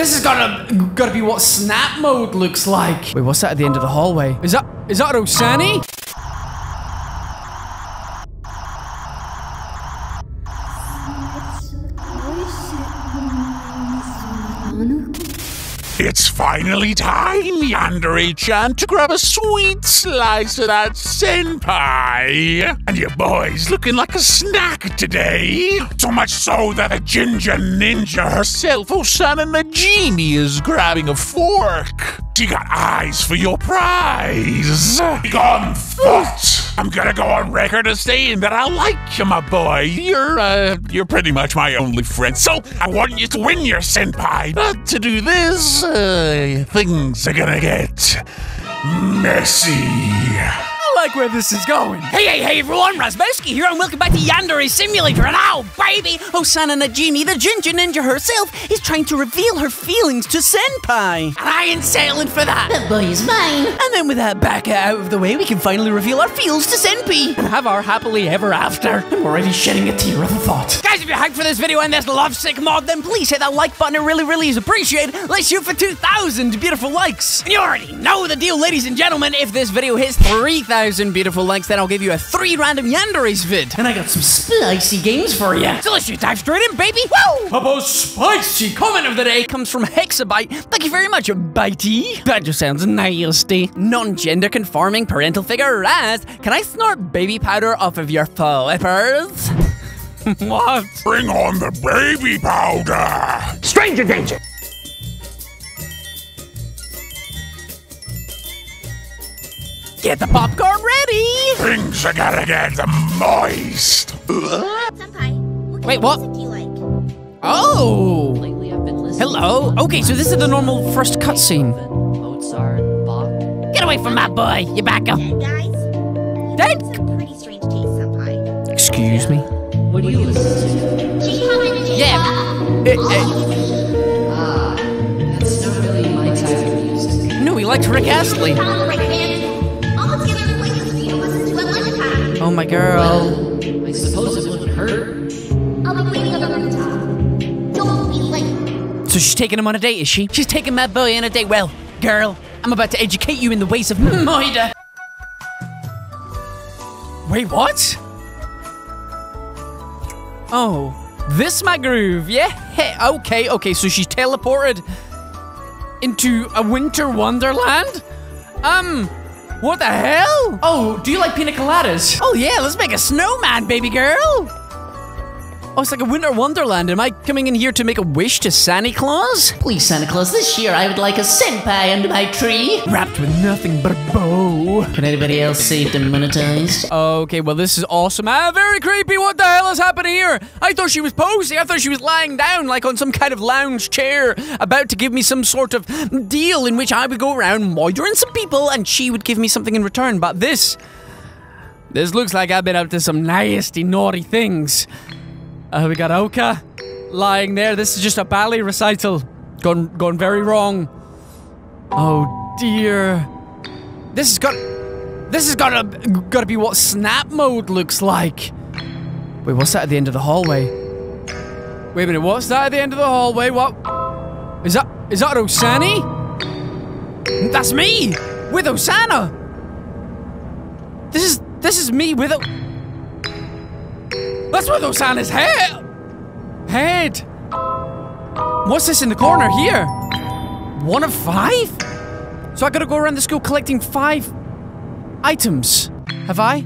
This is gonna gotta be what snap mode looks like. Wait, what's that at the end of the hallway? Is that is that Rosani? Finally time, Yandere-chan, to grab a sweet slice of that senpai. And your boy's looking like a snack today. So much so that a ginger ninja herself, Osana Najimi, is grabbing a fork. She got eyes for your prize. Gone thought. I'm gonna go on record as saying that I like you, my boy. You're, uh, you're pretty much my only friend. So I want you to win your senpai. But to do this, uh, things are gonna get messy. I like where this is going. Hey, hey, hey, everyone! Razzbowski here, and welcome back to Yandere Simulator. And oh, baby, Osana Najimi, the ginger ninja herself, is trying to reveal her feelings to Senpai. And I ain't settling for that. That boy is mine. And then with that back out of the way, we can finally reveal our feels to Senpai and have our happily ever after. I'm already shedding a tear at the thought. Guys, if you're hyped for this video and this lovesick mod, then please hit that like button. It really, really is appreciated. Let's shoot for 2,000 beautiful likes. And you already know the deal, ladies and gentlemen. If this video hits 3,000 beautiful likes, then I'll give you a three random Yandere's vid. And I got some spicy games for you. So let's just dive straight in, baby. Woo! Papa's spicy comment of the day. comes from Hexabyte. Thank you very much, Bitey. That just sounds nasty. Non-gender conforming parental figure Raz. Can I snort baby powder off of your flippers? what? Bring on the baby powder. Stranger danger! Get the popcorn ready. Things are gonna get moist. Senpai, Wait, what? music do you like? Oh. Lately, I've been listening Hello. Okay, so this is the normal first cutscene. Mozart, Bach. Get away from my boy, you backer. Dead guys? Dead. That's a pretty strange taste, Senpai. Excuse me. What do you listen to? Yeah. Eh, eh, Ah, that's not really my type of music. no, he likes Rick Astley. Oh my girl. I suppose it wouldn't hurt. I'll be waiting on the rooftop. Don't be late. So she's taking him on a date, is she? She's taking my boy on a date. Well, girl, I'm about to educate you in the ways of Moida. Wait, what? Oh, this my groove, yeah? Okay, okay, so she's teleported into a winter wonderland? Um, what the hell? Oh, do you like pina coladas? Oh yeah, let's make a snowman, baby girl. Oh, it's like a winter wonderland. Am I coming in here to make a wish to Santa Claus? Please, Santa Claus, this year I would like a senpai under my tree. Wrapped with nothing but a bow. Can anybody else say demonetized? Okay, well, this is awesome. Ah, very creepy. What the hell is happening here? I thought she was posing. I thought she was lying down, like on some kind of lounge chair, about to give me some sort of deal in which I would go around murdering some people and she would give me something in return. But this. This looks like I've been up to some nasty, naughty things. Uh, we got Oka lying there. This is just a ballet recital. Gone, gone very wrong. Oh dear. This has got. This has got to got to be what snap mode looks like. Wait, what's that at the end of the hallway? Wait a minute, what's that at the end of the hallway? What? Is that is that Osani? That's me with Osana. This is this is me with. O- That's with Osana's head. Head. What's this in the corner here? One of five? So I gotta go around the school collecting five items. Have I?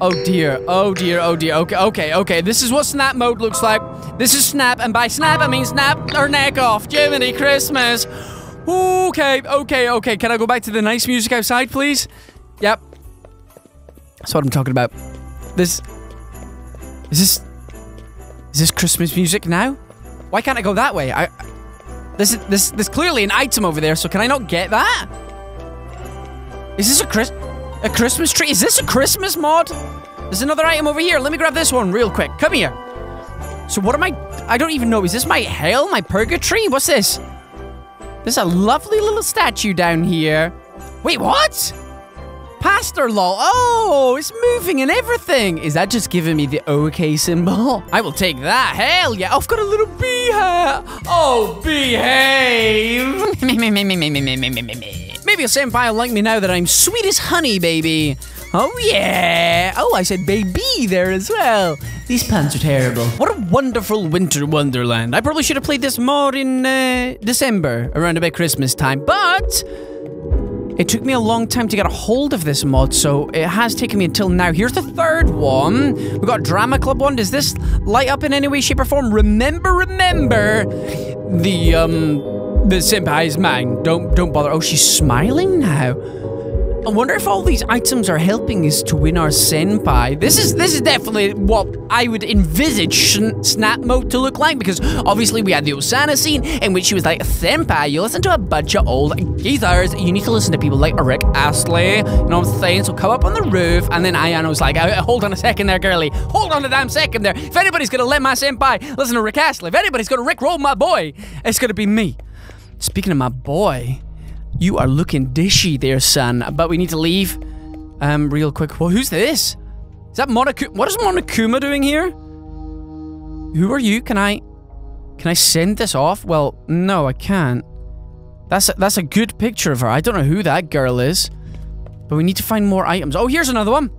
Oh dear, oh dear, oh dear. Okay, okay, okay. This is what snap mode looks like. This is snap, and by snap I mean snap her neck off. Jiminy Christmas. Okay, okay, okay. Can I go back to the nice music outside, please? Yep. That's what I'm talking about. This. Is this. Is this Christmas music now? Why can't I go that way? I. This is this. There's clearly an item over there, so can I not get that? Is this a Chris a Christmas tree? Is this a Christmas mod? There's another item over here. Let me grab this one real quick. Come here. So what am I? I don't even know. Is this my hell? My purgatory? What's this? There's a lovely little statue down here. Wait, what? Past her, lol. Oh, it's moving and everything. Is that just giving me the OK symbol? I will take that. Hell yeah. I've got a little bee hat. Oh, behave. Maybe a senpai will like me now that I'm sweet as honey, baby. Oh, yeah. Oh, I said baby there as well. These pants are terrible. What a wonderful winter wonderland. I probably should have played this more in uh, December, around about Christmas time, but it took me a long time to get a hold of this mod, so it has taken me until now. Here's the third one. We've got Drama Club one. Does this light up in any way, shape, or form? Remember, remember, the, um, the senpai's mine. Don't, don't bother. Oh, she's smiling now. I wonder if all these items are helping us to win our senpai. This is this is definitely what I would envisage Snap Mode to look like because obviously we had the Osana scene in which she was like, Senpai, you listen to a bunch of old geezers. You need to listen to people like Rick Astley. You know what I'm saying? So come up on the roof and then Ayano was like, "Uh, hold on a second there, girlie. Hold on a damn second there. If anybody's gonna let my senpai listen to Rick Astley, if anybody's gonna Rick roll my boy, it's gonna be me. Speaking of my boy, you are looking dishy there, son. But we need to leave. Um, real quick. Well, who's this? Is that Monokuma? What is Monokuma doing here? Who are you? Can I, can I send this off? Well, no, I can't. That's a, that's a good picture of her. I don't know who that girl is, but we need to find more items. Oh, here's another one.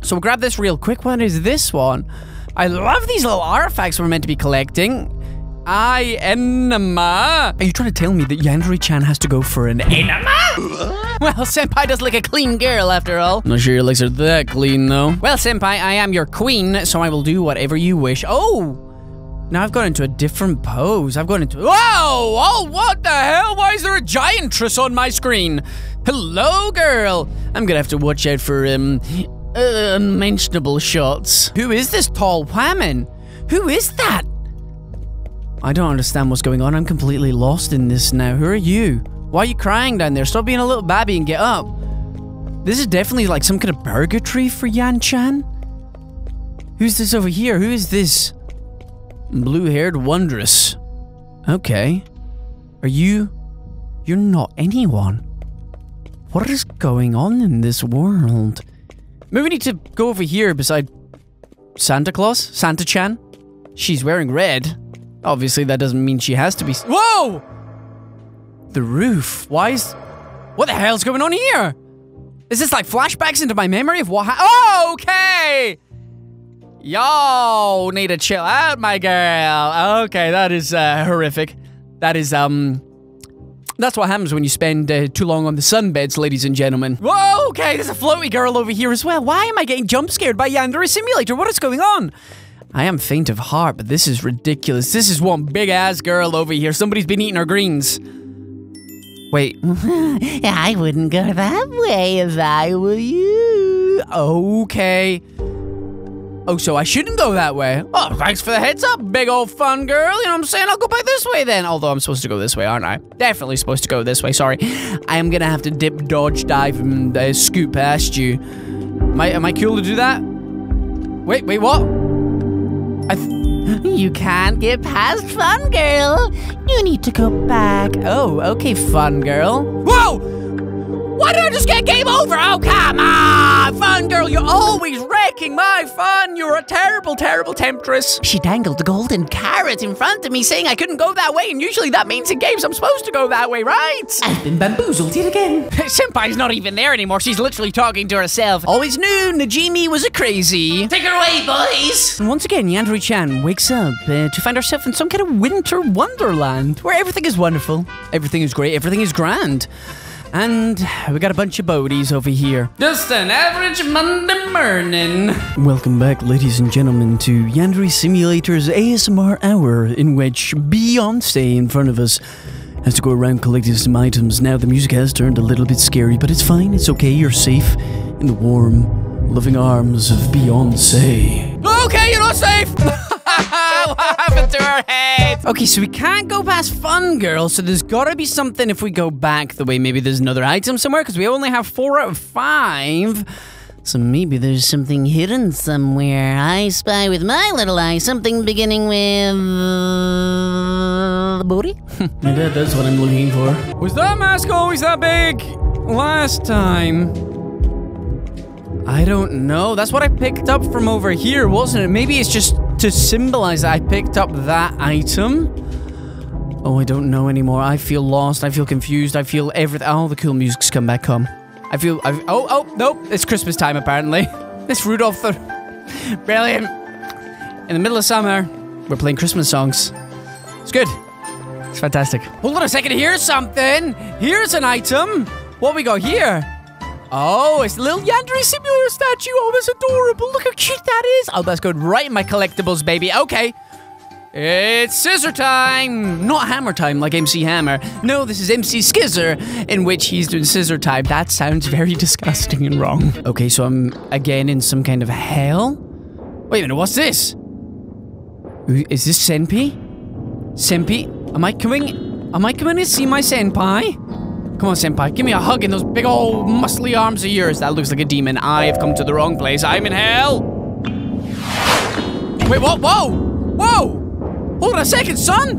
So we'll grab this real quick. What is this one? I love these little artifacts we're meant to be collecting. I enema. Are you trying to tell me that Yandere-chan has to go for an enema? well, Senpai does look a clean girl after all. Not sure your legs are that clean though. Well, Senpai, I am your queen, so I will do whatever you wish. Oh! Now I've gone into a different pose. I've gone into. Whoa! Oh, what the hell? Why is there a giantress on my screen? Hello, girl. I'm gonna have to watch out for um, uh, unmentionable shots. Who is this tall woman? Who is that? I don't understand what's going on. I'm completely lost in this now. Who are you? Why are you crying down there? Stop being a little babby and get up. This is definitely like some kind of purgatory for Yan Chan. Who's this over here? Who is this? Blue haired wondrous. Okay. Are you. You're not anyone. What is going on in this world? Maybe we need to go over here beside Santa Claus? Santa Chan? She's wearing red. Obviously, that doesn't mean she has to be. Whoa! The roof. Why is. What the hell's going on here? Is this like flashbacks into my memory of what ha- Oh, okay! Y'all need to chill out, my girl. Okay, that is uh, horrific. That is, um. That's what happens when you spend uh, too long on the sunbeds, ladies and gentlemen. Whoa, okay, there's a floaty girl over here as well. Why am I getting jump scared by Yandere Simulator? What is going on? I am faint of heart, but this is ridiculous. This is one big ass girl over here. Somebody's been eating her greens. Wait. I wouldn't go that way if I were you. Okay. Oh, so I shouldn't go that way. Oh, thanks for the heads up, big old fun girl. You know what I'm saying? I'll go back this way then. Although I'm supposed to go this way, aren't I? Definitely supposed to go this way. Sorry. I am gonna have to dip, dodge, dive, and uh, scoot past you. Am I, am I cool to do that? Wait, wait, what? You can't get past Fun Girl. You need to go back. Oh, okay, Fun Girl. Whoa! Why did I just get game over? Oh, come on! Fun Girl, you're always wrecking my fun. You're a terrible, terrible temptress. She dangled the golden carrot in front of me, saying I couldn't go that way, and usually that means in games I'm supposed to go that way, right? I've been bamboozled yet again. Senpai's not even there anymore. She's literally talking to herself. Always knew Najimi was a crazy. Take her away, boys! And once again, Yandere Chan wakes up uh, to find herself in some kind of winter wonderland where everything is wonderful, everything is great, everything is grand. And we got a bunch of boaties over here. Just an average Monday morning. Welcome back, ladies and gentlemen, to Yandere Simulator's ASMR Hour, in which Beyonce in front of us has to go around collecting some items. Now, the music has turned a little bit scary, but it's fine, it's okay, you're safe in the warm, loving arms of Beyonce. Okay, you're not safe! what happened to her head? Okay, so we can't go past Fun Girl, so there's gotta be something if we go back the way. Maybe there's another item somewhere, because we only have four out of five. So maybe there's something hidden somewhere. I spy with my little eye something beginning with. Booty? that, that's what I'm looking for. Was that mask always that big? Last time. I don't know. That's what I picked up from over here, wasn't it? Maybe it's just to symbolize that I picked up that item. Oh, I don't know anymore. I feel lost. I feel confused. I feel everything. Oh, the cool music's come back home. I feel. I, oh, oh, nope. It's Christmas time, apparently. It's Rudolph the. Brilliant. In the middle of summer, we're playing Christmas songs. It's good. It's fantastic. Hold on a second. Here's something. Here's an item. What we got here? Oh, it's little Yandere Simulator statue. Oh, that's adorable. Look how cute that is. Oh, that's going right in my collectibles, baby. Okay. It's scissor time! Not hammer time like MC Hammer. No, this is MC Skizzer, in which he's doing scissor time. That sounds very disgusting and wrong. Okay, so I'm again in some kind of hell? Wait a minute, what's this? Is this Senpai? Senpai? Am I coming? Am I coming to see my senpai? Come on, senpai, give me a hug in those big old muscly arms of yours. That looks like a demon. I have come to the wrong place. I'm in hell. Wait, what? Whoa! Whoa! Hold on a second, son!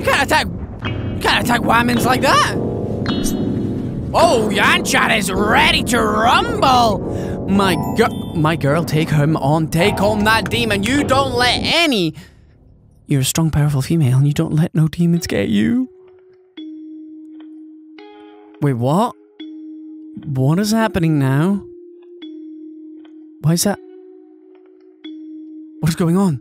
You can't attack. You can't attack Whammons like that! Oh, Yanchan is ready to rumble! My girl, my girl, take him on. Take on that demon. You don't let any. You're a strong, powerful female, and you don't let no demons get you. Wait, what? What is happening now? Why is that? What is going on?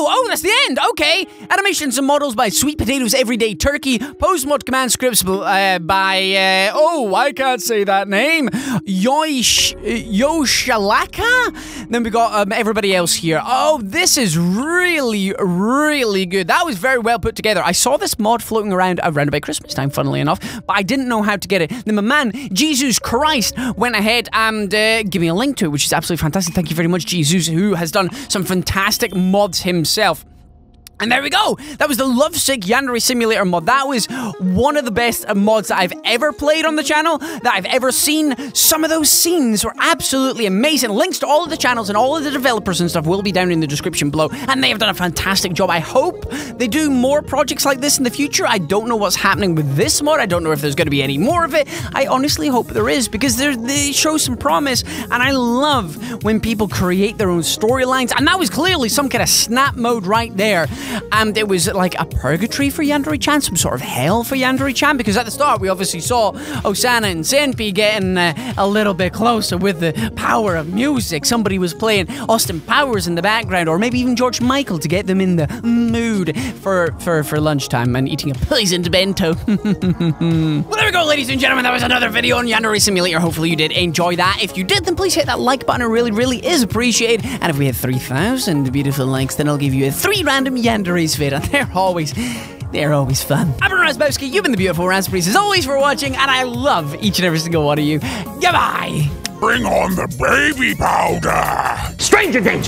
Oh, oh, that's the end. Okay. Animations and models by Sweet Potatoes Everyday Turkey. Post mod command scripts uh, by, uh, oh, I can't say that name. Yoish, Yoshalaka? Then we got um, everybody else here. Oh, this is really, really good. That was very well put together. I saw this mod floating around around about Christmas time, funnily enough, but I didn't know how to get it. Then my man, Jesus Christ, went ahead and uh, gave me a link to it, which is absolutely fantastic. Thank you very much, Jesus, who has done some fantastic mods himself himself and there we go. That was the Lovesick Yandere Simulator mod. That was one of the best mods that I've ever played on the channel, that I've ever seen. Some of those scenes were absolutely amazing. Links to all of the channels and all of the developers and stuff will be down in the description below. And they have done a fantastic job. I hope they do more projects like this in the future. I don't know what's happening with this mod. I don't know if there's going to be any more of it. I honestly hope there is because they show some promise. And I love when people create their own storylines. And that was clearly some kind of snap mode right there. And it was like a purgatory for Yandere Chan, some sort of hell for Yandere Chan, because at the start we obviously saw Osana and Senpi getting uh, a little bit closer with the power of music. Somebody was playing Austin Powers in the background, or maybe even George Michael to get them in the mood for, for, for lunchtime and eating a poisoned bento. well, there we go, ladies and gentlemen. That was another video on Yandere Simulator. Hopefully you did enjoy that. If you did, then please hit that like button. It really, really is appreciated. And if we hit 3,000 beautiful likes, then I'll give you a three random Yandere sphere, and they're always. They're always fun. I've been Raspberry. You've been the beautiful Raspberries as always for watching, and I love each and every single one of you. Goodbye. Bring on the baby powder! Stranger danger!